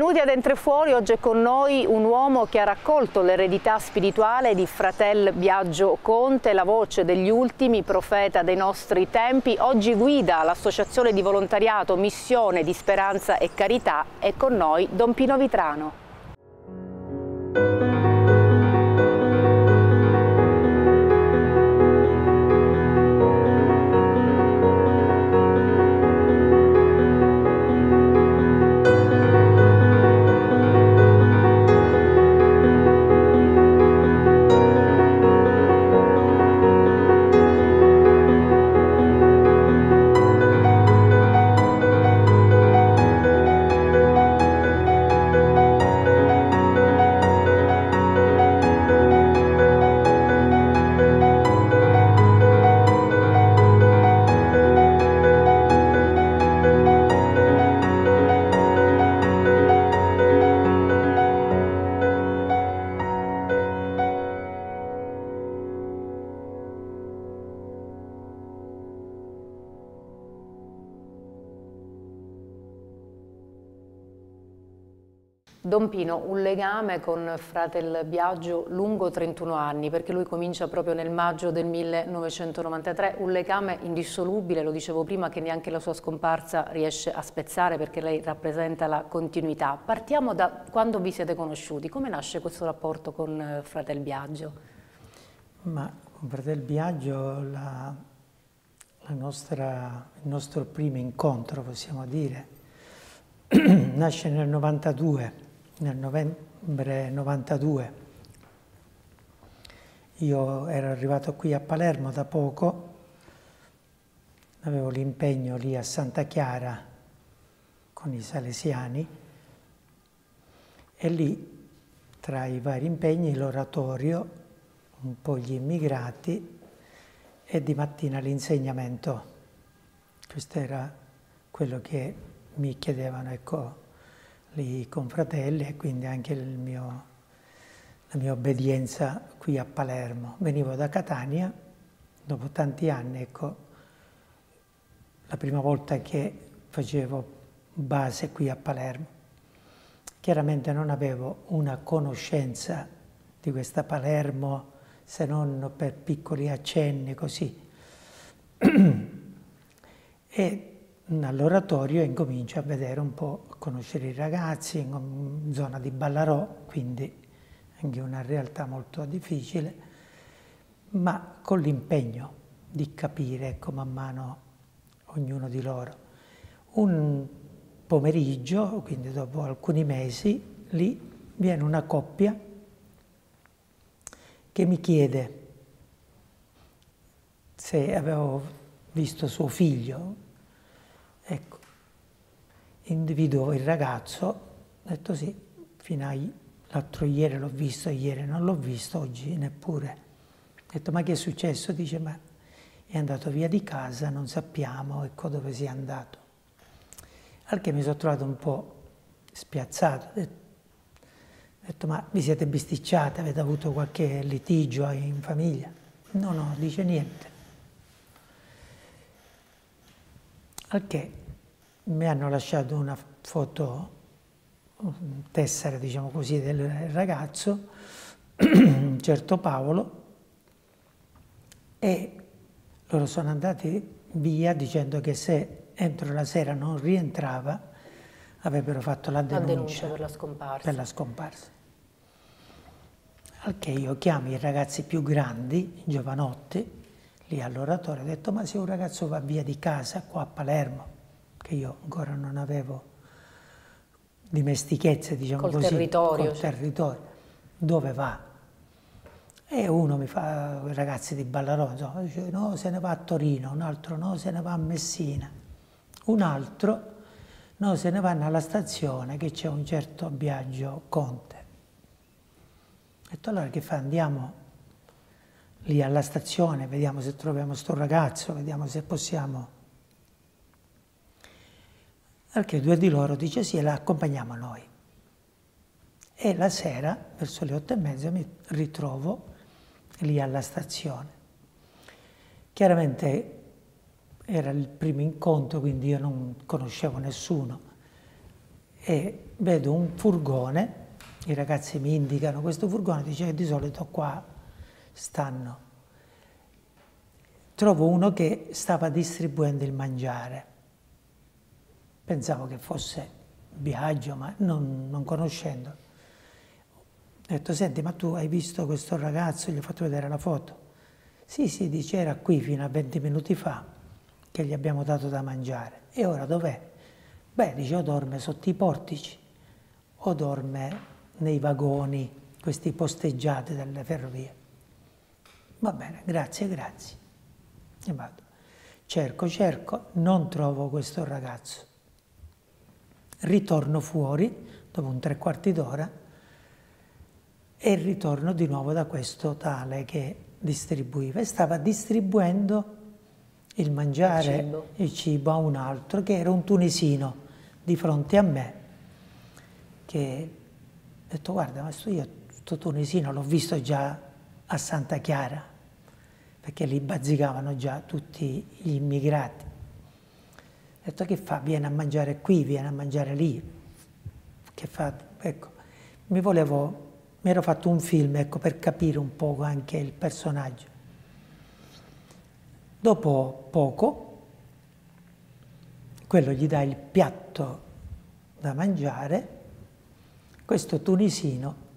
Benvenuti ad Entre Fuori, oggi è con noi un uomo che ha raccolto l'eredità spirituale di fratel Biagio Conte, la voce degli ultimi, profeta dei nostri tempi. Oggi guida l'associazione di volontariato Missione di Speranza e Carità. È con noi Don Pino Vitrano. Don Pino, un legame con Fratel Biagio lungo 31 anni, perché lui comincia proprio nel maggio del 1993, un legame indissolubile, lo dicevo prima, che neanche la sua scomparsa riesce a spezzare perché lei rappresenta la continuità. Partiamo da quando vi siete conosciuti, come nasce questo rapporto con eh, Fratel Biagio? Ma con Fratel Biagio la, la nostra, il nostro primo incontro, possiamo dire, nasce nel 92 nel novembre 92. Io ero arrivato qui a Palermo da poco, avevo l'impegno lì a Santa Chiara con i salesiani e lì tra i vari impegni l'oratorio, un po' gli immigrati e di mattina l'insegnamento. Questo era quello che mi chiedevano, ecco, lì con fratelli e quindi anche mio, la mia obbedienza qui a Palermo. Venivo da Catania, dopo tanti anni, ecco, la prima volta che facevo base qui a Palermo. Chiaramente non avevo una conoscenza di questa Palermo se non per piccoli accenni così. e all'oratorio incomincio a vedere un po', a conoscere i ragazzi in zona di Ballarò, quindi anche una realtà molto difficile, ma con l'impegno di capire, ecco, man mano ognuno di loro. Un pomeriggio, quindi dopo alcuni mesi, lì viene una coppia che mi chiede se avevo visto suo figlio, Ecco, individuo il ragazzo, ho detto sì, fino all'altro ieri l'ho visto, ieri non l'ho visto, oggi neppure. Ho detto ma che è successo? Dice ma è andato via di casa, non sappiamo ecco dove sia andato. Al che mi sono trovato un po' spiazzato, ho detto ma vi siete bisticciati, avete avuto qualche litigio in famiglia? No, no, dice niente. Al che mi hanno lasciato una foto, tessera diciamo così, del ragazzo, un certo Paolo, e loro sono andati via dicendo che se entro la sera non rientrava avrebbero fatto la denuncia, la denuncia per la scomparsa. Per la scomparsa. Al che io chiamo i ragazzi più grandi, i giovanotti, lì all'oratorio, ho detto ma se un ragazzo va via di casa qua a Palermo, che io ancora non avevo dimestichezza, diciamo col così, territorio, col cioè. territorio, dove va? E uno mi fa, i ragazzi di Ballarò, insomma, dice no, se ne va a Torino, un altro no, se ne va a Messina, un altro no, se ne vanno alla stazione che c'è un certo Biagio Conte. Ho detto allora che fa? Andiamo lì alla stazione, vediamo se troviamo sto ragazzo, vediamo se possiamo al che due di loro dice sì e la accompagniamo noi. E la sera, verso le otto e mezza, mi ritrovo lì alla stazione. Chiaramente era il primo incontro, quindi io non conoscevo nessuno e vedo un furgone, i ragazzi mi indicano questo furgone, dice che di solito qua stanno. Trovo uno che stava distribuendo il mangiare. Pensavo che fosse viaggio, ma non, non conoscendo. Ho detto, senti, ma tu hai visto questo ragazzo? Gli ho fatto vedere la foto. Sì, sì, dice, era qui fino a 20 minuti fa che gli abbiamo dato da mangiare. E ora dov'è? Beh, dice, o dorme sotto i portici o dorme nei vagoni, questi posteggiati delle ferrovie. Va bene, grazie, grazie. E vado. Cerco, cerco, non trovo questo ragazzo. Ritorno fuori, dopo un tre quarti d'ora, e ritorno di nuovo da questo tale che distribuiva e stava distribuendo il mangiare, il cibo. il cibo a un altro che era un tunisino di fronte a me che ho detto guarda ma io questo tunisino l'ho visto già a Santa Chiara perché lì bazzicavano già tutti gli immigrati ho detto che fa? Viene a mangiare qui, viene a mangiare lì che fa? Ecco, mi volevo mi ero fatto un film ecco, per capire un po' anche il personaggio. Dopo poco, quello gli dà il piatto da mangiare, questo tunisino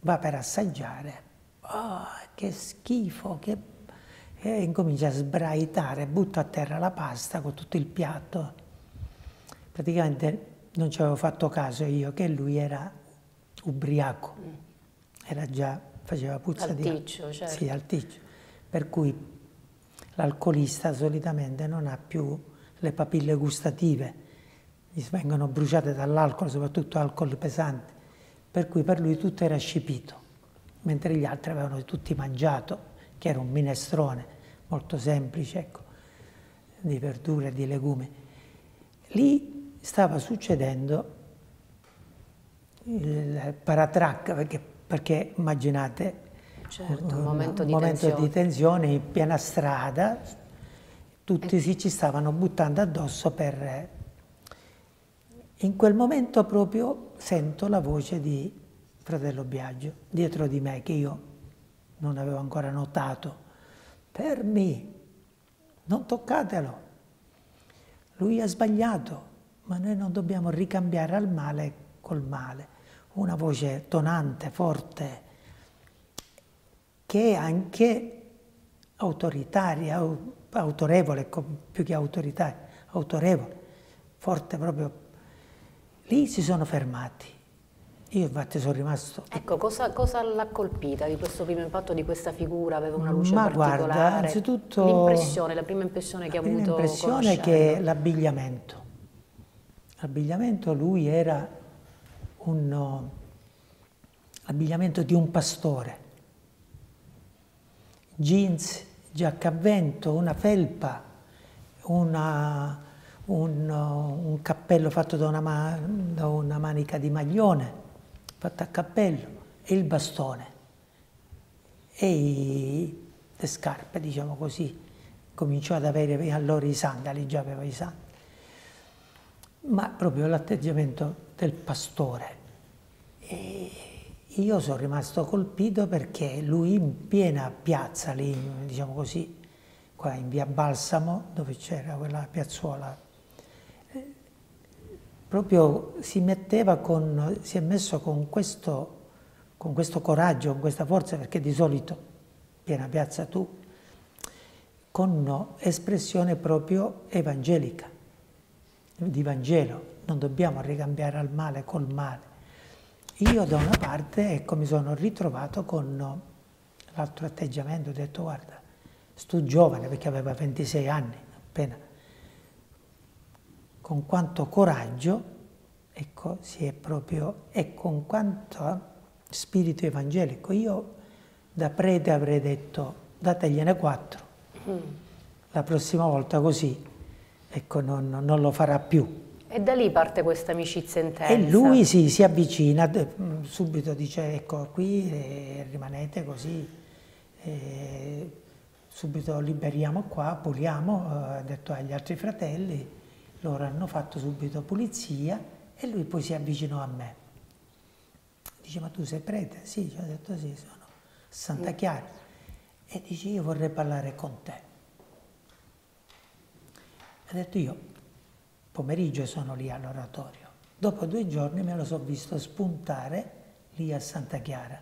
va per assaggiare, oh, che schifo, che... e incomincia a sbraitare, butta a terra la pasta con tutto il piatto. Praticamente non ci avevo fatto caso io che lui era ubriaco, era già, faceva puzza alticcio, di... Certo. Sì, alticcio. Per cui l'alcolista solitamente non ha più le papille gustative, gli vengono bruciate dall'alcol, soprattutto alcol pesante, per cui per lui tutto era scipito, mentre gli altri avevano tutti mangiato, che era un minestrone molto semplice, ecco, di verdure e di legumi. Lì stava succedendo il paratrack, perché, perché immaginate certo, un, momento, di, momento tensione. di tensione in piena strada, tutti si ci stavano buttando addosso per... In quel momento proprio sento la voce di fratello Biagio dietro di me che io non avevo ancora notato. Fermi, non toccatelo. Lui ha sbagliato, ma noi non dobbiamo ricambiare al male col male, una voce tonante, forte, che è anche autoritaria, autorevole, più che autoritaria, autorevole, forte proprio. Lì si sono fermati. Io infatti sono rimasto... Ecco, cosa, cosa l'ha colpita di questo primo impatto, di questa figura? Aveva una luce Ma particolare? guarda, innanzitutto... L'impressione, la prima impressione che ha avuto L'impressione è che l'abbigliamento. L'abbigliamento lui era un abbigliamento di un pastore, jeans, giacca a vento, una felpa, una, un, un, cappello fatto da una, da una manica di maglione, fatto a cappello, e il bastone, e le scarpe, diciamo così. Cominciò ad avere allora i sandali, già aveva i sandali ma proprio l'atteggiamento del pastore. E io sono rimasto colpito perché lui in piena piazza lì, diciamo così, qua in via Balsamo, dove c'era quella piazzuola, proprio si metteva con, si è messo con questo, con questo coraggio, con questa forza, perché di solito, piena piazza tu, con espressione proprio evangelica di Vangelo, non dobbiamo ricambiare al male col male. Io da una parte ecco, mi sono ritrovato con l'altro atteggiamento, ho detto guarda, sto giovane perché aveva 26 anni appena, con quanto coraggio, ecco, si è proprio, e con quanto spirito evangelico. Io da prete avrei detto dategliene quattro, mm. la prossima volta così ecco, non, non, lo farà più. E da lì parte questa amicizia intensa? E lui si, si avvicina, subito dice ecco qui eh, rimanete così, eh, subito liberiamo qua, puliamo, eh, ha detto agli altri fratelli, loro hanno fatto subito pulizia E lui poi si avvicinò a me. Dice, ma tu sei prete? Sì, ho detto sì, sono Santa Chiara. E dice, io vorrei parlare con te. Ha detto io, pomeriggio sono lì all'oratorio. Dopo due giorni me lo so visto spuntare lì a Santa Chiara.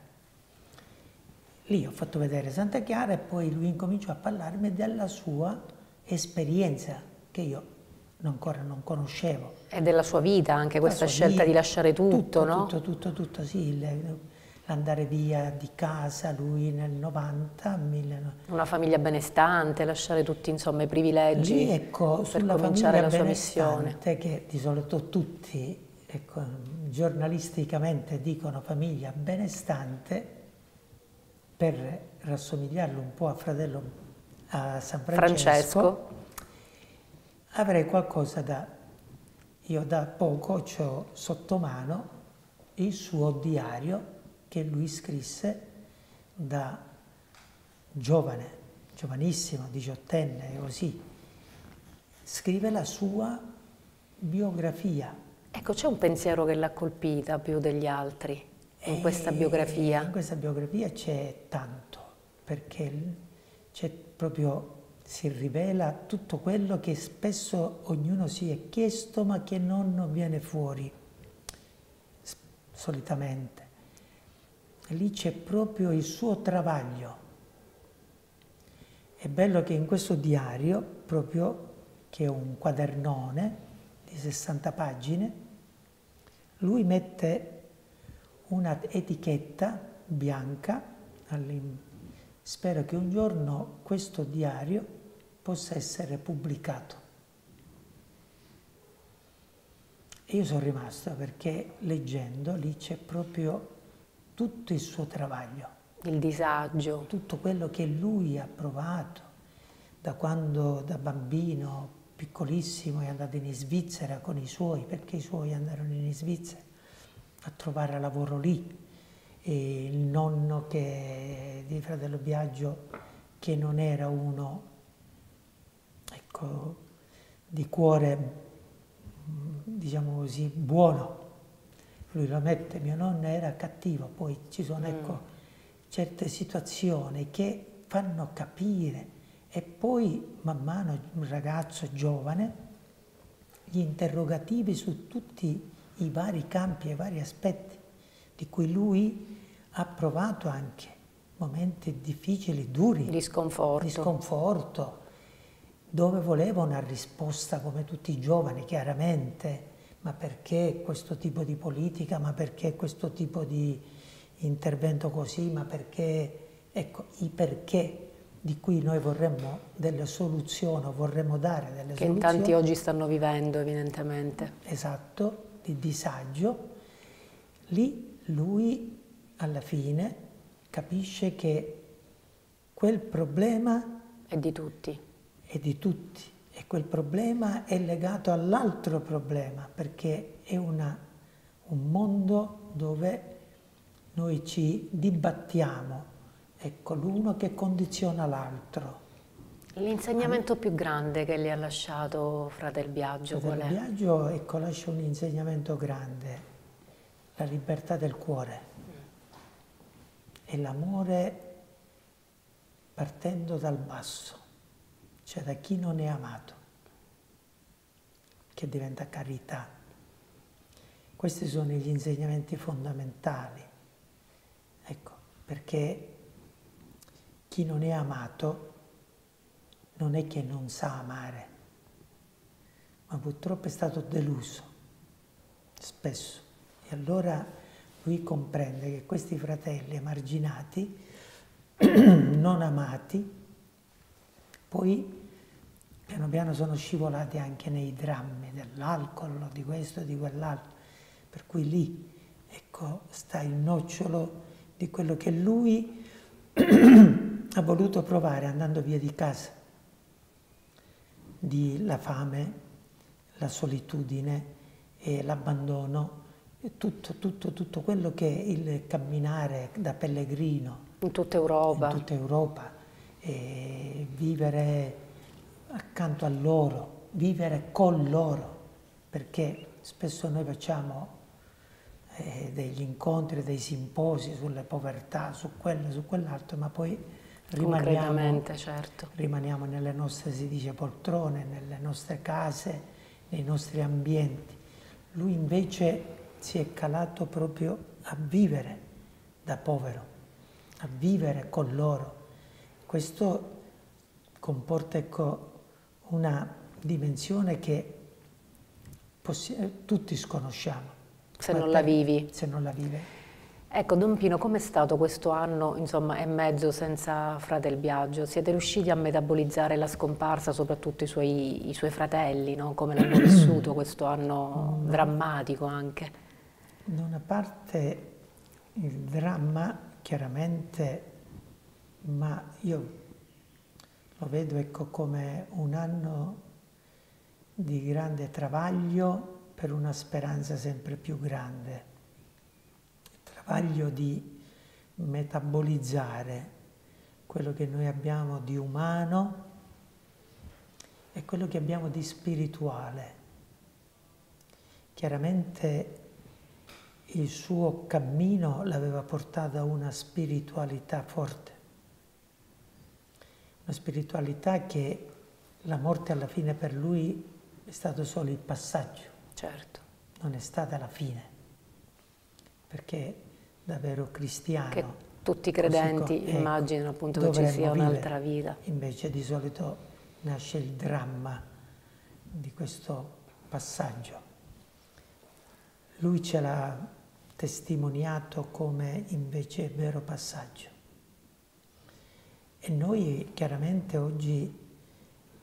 Lì ho fatto vedere Santa Chiara e poi lui incominciò a parlarmi della sua esperienza che io ancora non conoscevo. E della sua vita anche questa scelta vita, di lasciare tutto, tutto no? Tutto, tutto, tutto, sì. L'andare via di casa, lui nel 90. 19... Una famiglia benestante, lasciare tutti insomma i privilegi Lì, ecco, per cominciare la sua missione. che di solito tutti ecco, giornalisticamente dicono famiglia benestante, per rassomigliarlo un po' a fratello a San Francesco, Francesco. Avrei qualcosa da... Io da poco ho sotto mano il suo diario che lui scrisse da giovane, giovanissimo, diciottenne, così. Scrive la sua biografia. Ecco, c'è un pensiero che l'ha colpita più degli altri in questa biografia? In questa biografia c'è tanto, perché c'è proprio, si rivela tutto quello che spesso ognuno si è chiesto ma che non viene fuori solitamente. Lì c'è proprio il suo travaglio. È bello che in questo diario, proprio che è un quadernone di 60 pagine, lui mette una etichetta bianca. Spero che un giorno questo diario possa essere pubblicato. E io sono rimasto perché leggendo lì c'è proprio tutto il suo travaglio. Il disagio. Tutto quello che lui ha provato da quando da bambino piccolissimo è andato in Svizzera con i suoi, perché i suoi andarono in Svizzera a trovare lavoro lì. E il nonno che, di fratello Biagio che non era uno ecco, di cuore, diciamo così, buono. Lui lo mette, mio nonno era cattivo, poi ci sono mm. ecco, certe situazioni che fanno capire e poi man mano un ragazzo giovane gli interrogativi su tutti i vari campi e i vari aspetti di cui lui ha provato anche momenti difficili, duri. Di sconforto. Di sconforto, dove voleva una risposta come tutti i giovani, chiaramente, ma perché questo tipo di politica, ma perché questo tipo di intervento così, ma perché, ecco, i perché di cui noi vorremmo delle soluzioni, vorremmo dare delle che soluzioni. Che tanti oggi stanno vivendo, evidentemente. Esatto, di disagio, lì lui alla fine capisce che quel problema è di tutti. È di tutti e quel problema è legato all'altro problema perché è una, un mondo dove noi ci dibattiamo, ecco l'uno che condiziona l'altro. L'insegnamento più grande che le ha lasciato Fratel Biagio Fratel qual è? Biagio ecco, lascia un insegnamento grande, la libertà del cuore e l'amore partendo dal basso, cioè da chi non è amato, che diventa carità. Questi sono gli insegnamenti fondamentali, ecco, perché chi non è amato non è che non sa amare, ma purtroppo è stato deluso, spesso. E allora lui comprende che questi fratelli emarginati, non amati, poi piano piano sono scivolati anche nei drammi dell'alcol, di questo, di quell'altro. Per cui lì, ecco, sta il nocciolo di quello che lui ha voluto provare andando via di casa di la fame, la solitudine e l'abbandono, tutto, tutto, tutto quello che è il camminare da pellegrino. In tutta Europa. In tutta Europa, vivere accanto a loro, vivere con loro, perché spesso noi facciamo eh, degli incontri, dei simposi sulle povertà, su quello, su quell'altro, ma poi rimaniamo, certo. rimaniamo nelle nostre, si dice, poltrone, nelle nostre case, nei nostri ambienti. Lui invece si è calato proprio a vivere da povero, a vivere con loro. Questo comporta ecco, una dimensione che tutti sconosciamo. Se non la vivi. Se non la vive. Ecco, Don Pino, com'è stato questo anno insomma, e mezzo senza Fratel Biagio? Siete riusciti a metabolizzare la scomparsa, soprattutto i suoi, i suoi fratelli, no? come l'hanno vissuto questo anno drammatico anche? Da una parte il dramma, chiaramente, ma io lo vedo ecco, come un anno di grande travaglio per una speranza sempre più grande, travaglio di metabolizzare quello che noi abbiamo di umano e quello che abbiamo di spirituale. Chiaramente il suo cammino l'aveva portato a una spiritualità forte, una spiritualità che la morte alla fine per lui è stato solo il passaggio. Certo. Non è stata la fine, perché da vero cristiano... Che tutti i credenti ecco, immaginano appunto che ci sia un'altra vita. Invece di solito nasce il dramma di questo passaggio. Lui ce l'ha testimoniato come invece vero passaggio. E noi chiaramente oggi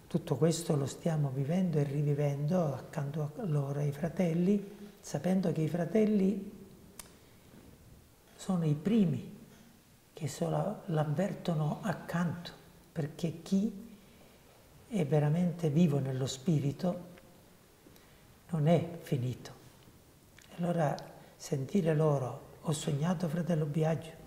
tutto questo lo stiamo vivendo e rivivendo accanto a loro, ai fratelli, sapendo che i fratelli sono i primi che l'avvertono accanto, perché chi è veramente vivo nello spirito non è finito. Allora sentire loro, ho sognato fratello Biagio,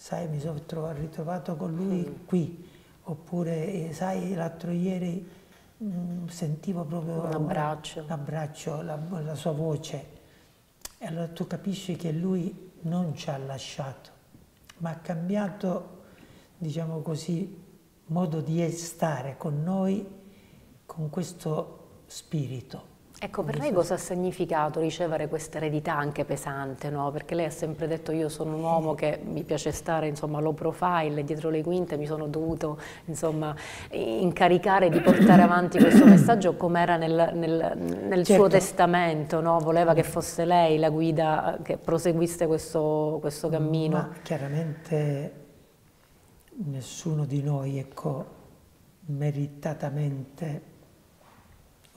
sai mi sono ritrovato con lui qui, oppure eh, sai l'altro ieri mh, mm, sentivo proprio un abbraccio, un abbraccio la, la, sua voce. E allora tu capisci che lui non ci ha lasciato ma ha cambiato diciamo così modo di stare con noi con questo spirito Ecco, per lei cosa ha significato ricevere questa eredità anche pesante, no? Perché lei ha sempre detto io sono un uomo che mi piace stare, insomma, low profile, dietro le quinte mi sono dovuto, insomma, incaricare di portare avanti questo messaggio come era nel, nel, nel certo. suo testamento, no? Voleva che fosse lei la guida che proseguisse questo, questo cammino. Ma chiaramente nessuno di noi, ecco, meritatamente,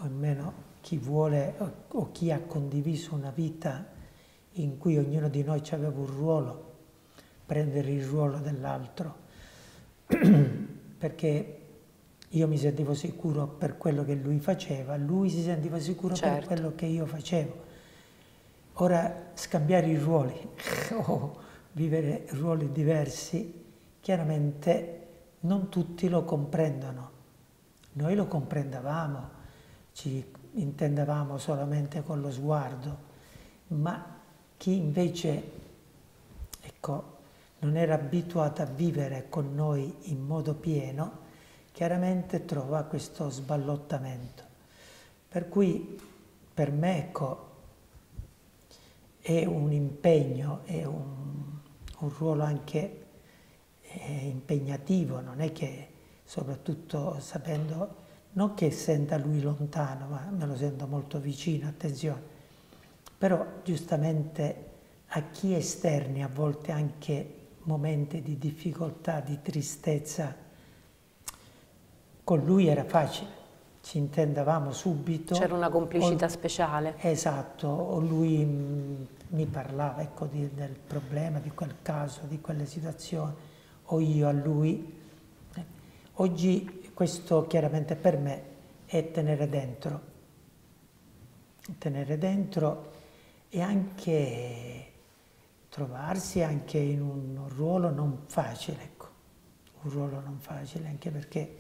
almeno chi vuole o chi ha condiviso una vita in cui ognuno di noi aveva un ruolo, prendere il ruolo dell'altro, perché io mi sentivo sicuro per quello che lui faceva, lui si sentiva sicuro certo. per quello che io facevo. Ora scambiare i ruoli o vivere ruoli diversi, chiaramente non tutti lo comprendono. Noi lo comprendevamo, ci intendevamo solamente con lo sguardo, ma chi invece ecco, non era abituato a vivere con noi in modo pieno, chiaramente trova questo sballottamento. Per cui per me ecco, è un impegno, è un, un ruolo anche eh, impegnativo, non è che soprattutto sapendo non che senta lui lontano, ma me lo sento molto vicino, attenzione. Però giustamente a chi esterni a volte anche momenti di difficoltà, di tristezza, con lui era facile, ci intendavamo subito. C'era una complicità o, speciale. Esatto, o lui mh, mi parlava ecco, di, del problema, di quel caso, di quelle situazioni, o io a lui. Oggi questo chiaramente per me è tenere dentro, tenere dentro e anche trovarsi anche in un ruolo non facile, ecco, un ruolo non facile anche perché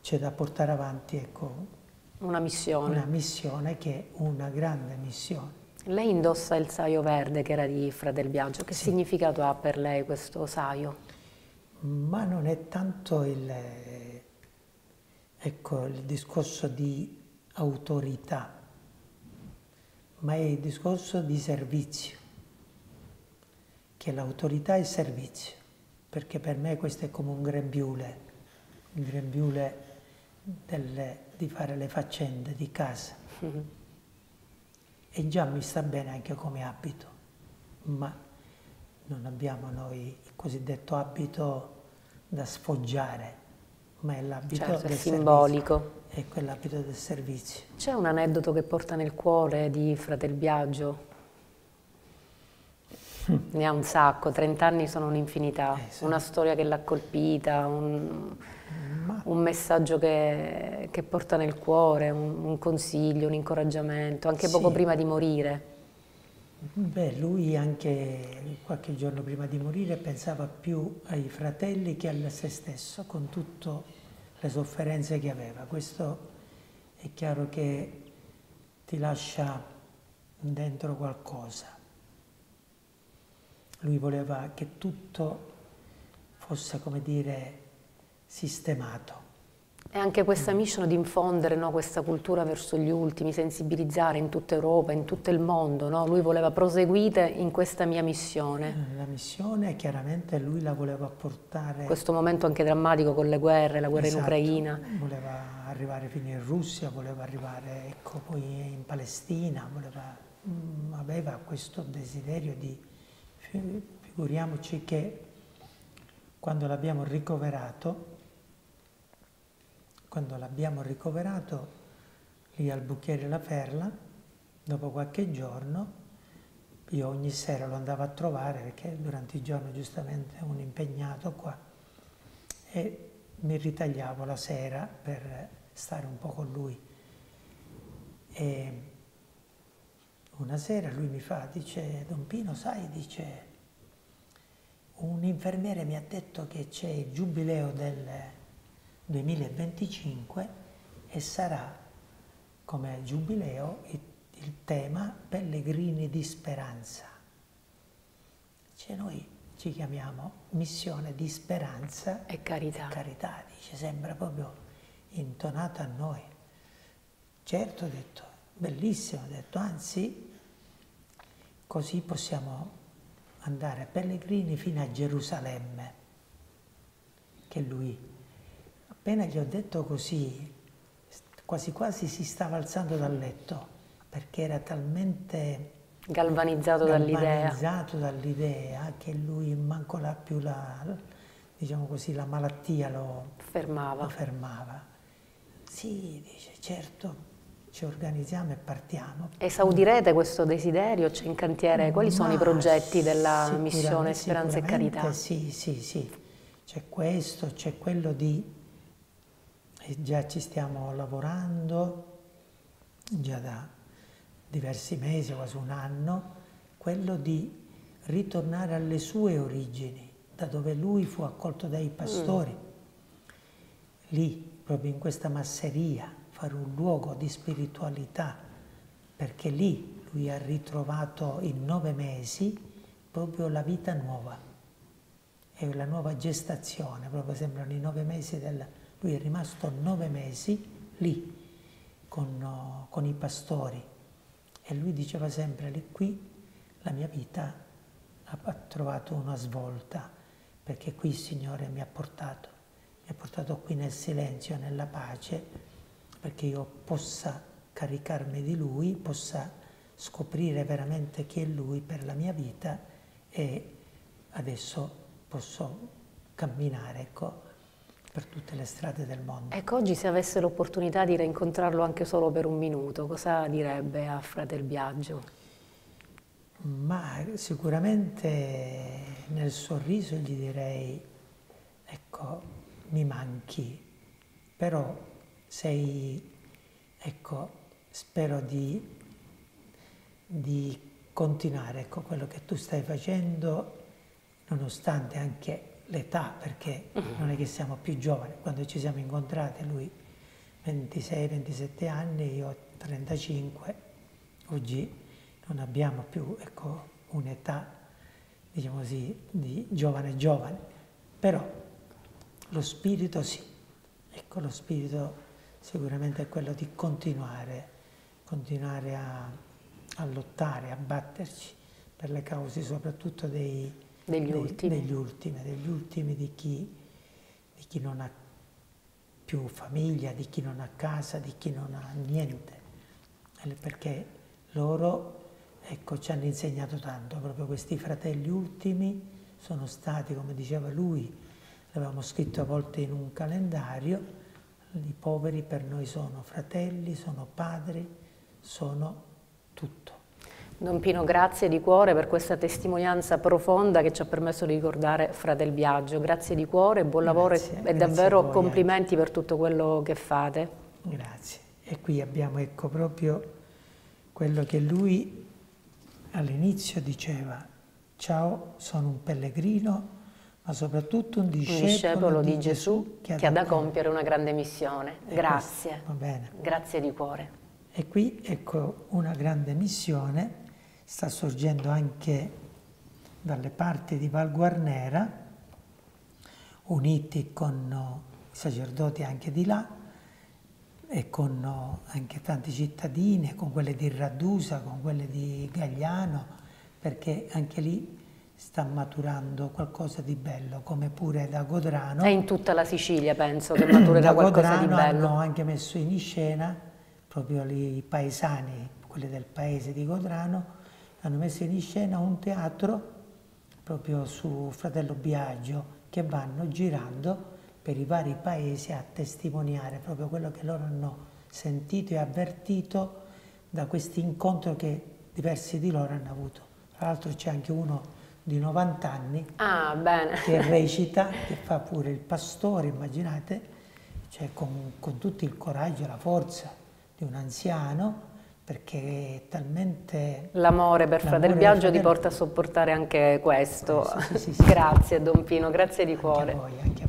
c'è da portare avanti ecco, Una missione. Una missione che è una grande missione. Lei indossa il saio verde che era di Fratel Biagio, che sì. significato ha per lei questo saio? Ma non è tanto il, ecco, il discorso di autorità, ma è il discorso di servizio, che l'autorità è servizio, perché per me questo è come un grembiule, il grembiule delle, di fare le faccende di casa. E già mi sta bene anche come abito, ma non abbiamo noi il cosiddetto abito da sfoggiare, ma è l'abito certo, del simbolico. Servizio, è quell'abito del servizio. C'è un aneddoto che porta nel cuore di Fratel Biagio? Ne ha un sacco, 30 anni sono un'infinità, eh, sì. una storia che l'ha colpita, un, un messaggio che, che, porta nel cuore, un, un, consiglio, un incoraggiamento, anche sì. poco prima di morire. Beh, lui anche qualche giorno prima di morire pensava più ai fratelli che a se stesso, con tutte le sofferenze che aveva. Questo è chiaro che ti lascia dentro qualcosa. Lui voleva che tutto fosse, come dire, sistemato. E anche questa mission di infondere no, questa cultura verso gli ultimi, sensibilizzare in tutta Europa, in tutto il mondo, no? lui voleva proseguire in questa mia missione. Eh, la missione chiaramente lui la voleva portare... Questo momento anche drammatico con le guerre, la guerra esatto. in Ucraina. Voleva arrivare fino in Russia, voleva arrivare ecco, poi in Palestina, voleva, mh, mm, aveva questo desiderio di... Figuriamoci che quando l'abbiamo ricoverato quando l'abbiamo ricoverato lì al Bucchiere La Perla, dopo qualche giorno, io ogni sera lo andavo a trovare perché durante il giorno giustamente un impegnato qua e mi ritagliavo la sera per stare un po' con lui. E una sera lui mi fa, dice, Don Pino, sai, dice, un infermiere mi ha detto che c'è il giubileo del 2025 e sarà come giubileo il, tema Pellegrini di speranza. Cioè noi ci chiamiamo missione di speranza e carità. E carità, dice, sembra proprio intonato a noi. Certo, ho detto, bellissimo, ho detto, anzi, così possiamo andare Pellegrini fino a Gerusalemme, che lui Appena gli ho detto così, quasi quasi si stava alzando dal letto, perché era talmente galvanizzato, galvanizzato dall'idea che lui manco la più la, diciamo così, la malattia lo fermava. Lo fermava. Sì, dice, certo, ci organizziamo e partiamo. Esaudirete questo desiderio? C'è in cantiere? Quali Ma sono i progetti della missione Speranza e Carità? Sì, sì, sì. C'è questo, c'è quello di e già ci stiamo lavorando, già da diversi mesi, quasi un anno, quello di ritornare alle sue origini, da dove lui fu accolto dai pastori. Mm. Lì, proprio in questa masseria, fare un luogo di spiritualità, perché lì lui ha ritrovato in nove mesi proprio la vita nuova, e la nuova gestazione, proprio sembrano i nove mesi del, lui è rimasto nove mesi lì con, con i pastori e lui diceva sempre lì qui la mia vita ha trovato una svolta perché qui il Signore mi ha portato, mi ha portato qui nel silenzio, nella pace, perché io possa caricarmi di Lui, possa scoprire veramente chi è Lui per la mia vita e adesso posso camminare, ecco, per tutte le strade del mondo. Ecco, oggi se avesse l'opportunità di rincontrarlo anche solo per un minuto, cosa direbbe a Fratel Biagio? Ma sicuramente nel sorriso gli direi, ecco, mi manchi, però sei, ecco, spero di, di continuare, ecco, quello che tu stai facendo, nonostante anche l'età, perché non è che siamo più giovani, quando ci siamo incontrati lui mi 26-27 anni, io ho 35, oggi non abbiamo più ecco, un'età, diciamo così, di giovane giovane, però lo spirito sì, ecco lo spirito sicuramente è quello di continuare, continuare a, a lottare, a batterci per le cause soprattutto dei, degli, dei, ultimi. degli ultimi, degli ultimi di chi, di chi non ha più famiglia, di chi non ha casa, di chi non ha niente, perché loro ecco, ci hanno insegnato tanto, proprio questi fratelli ultimi sono stati, come diceva lui, l'avevamo scritto a volte in un calendario, i poveri per noi sono fratelli, sono padri, sono tutto. Don Pino, grazie di cuore per questa testimonianza profonda che ci ha permesso di ricordare Fratel Biagio. Grazie di cuore, buon lavoro grazie, e davvero complimenti anche. per tutto quello che fate. Grazie. E qui abbiamo ecco proprio quello che lui all'inizio diceva, ciao, sono un pellegrino, ma soprattutto un discepolo, un discepolo di, di, Gesù che, che ha da compiere una grande missione. Grazie. Grazie di cuore. E qui ecco una grande missione sta sorgendo anche dalle parti di Val Guarnera, uniti con i sacerdoti anche di là e con anche tanti cittadini, con quelle di Radusa, con quelle di Gagliano, perché anche lì sta maturando qualcosa di bello, come pure da Godrano. È in tutta la Sicilia, penso, che maturerà qualcosa Godrano di bello. hanno anche messo in scena, proprio lì, i paesani, quelli del paese di Godrano, hanno messo in scena un teatro proprio su Fratello Biagio che vanno girando per i vari paesi a testimoniare proprio quello che loro hanno sentito e avvertito da questi incontri che diversi di loro hanno avuto. Tra l'altro c'è anche uno di 90 anni ah, che recita, che fa pure il pastore, immaginate, cioè con, con tutto il coraggio e la forza di un anziano perché è talmente... L'amore per Fratel Biagio ti porta a sopportare anche questo. Sì, sì, sì, grazie Don Pino, grazie di cuore. Anche a voi, anche a voi.